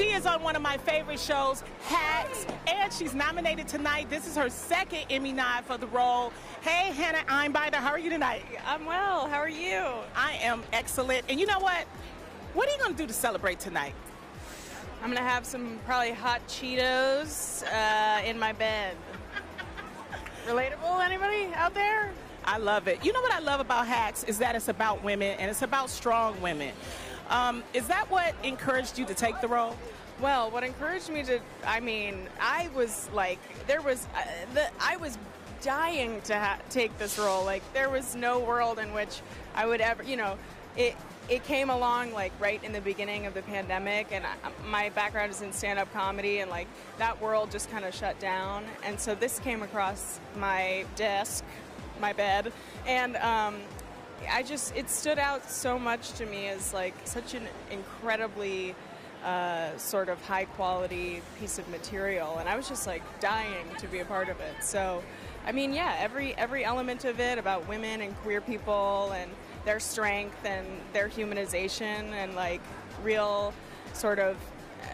She is on one of my favorite shows, Hacks, and she's nominated tonight. This is her second Emmy nod for the role. Hey, Hannah Einbinder, how are you tonight? I'm well. How are you? I am excellent. And you know what? What are you going to do to celebrate tonight? I'm gonna have some probably hot Cheetos uh, in my bed. Relatable? Anybody out there? I love it. You know what I love about Hacks is that it's about women and it's about strong women. Um, is that what encouraged you to take the role? Well, what encouraged me to, I mean, I was like, there was, uh, the, I was dying to ha- take this role. Like, there was no world in which I would ever, you know, it, it came along like right in the beginning of the pandemic and I, my background is in stand-up comedy and like that world just kind of shut down and so this came across my desk my bed and um, i just it stood out so much to me as like such an incredibly uh, sort of high quality piece of material and i was just like dying to be a part of it. So i mean yeah every every element of it about women and queer people and their strength and their humanization and like real sort of uh,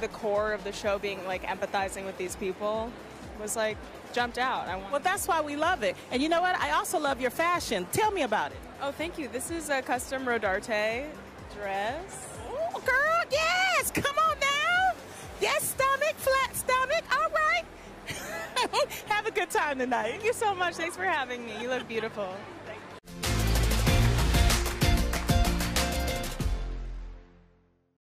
the core of the show being like empathizing with these people was like jumped out. I well, that's why we love it. And you know what? I also love your fashion. Tell me about it. Oh, thank you. This is a custom Rodarte dress. Oh, girl, yes. Come on now. Yes, stomach, flat stomach. All right. Have a good time tonight. Thank you so much. Thanks for having me. You look beautiful.